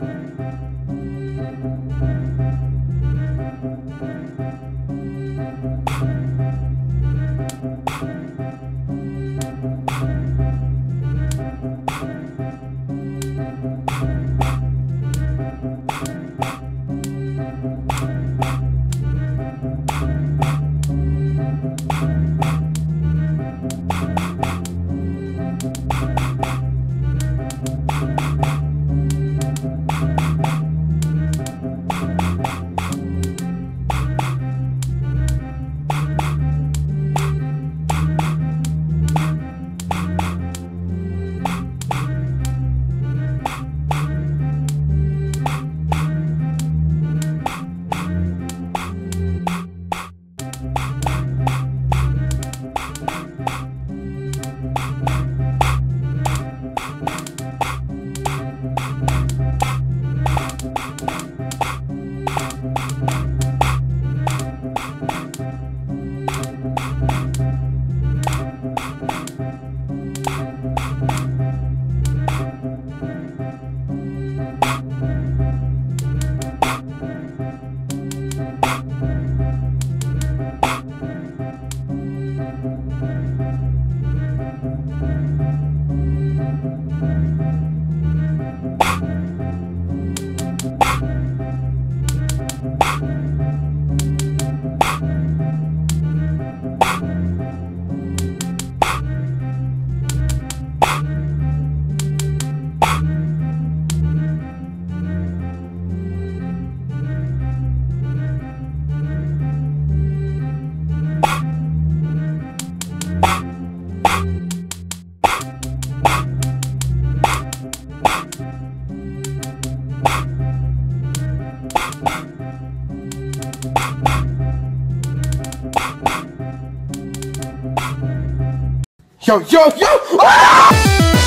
Thank Thank you. Yo, yo, yo! Ah!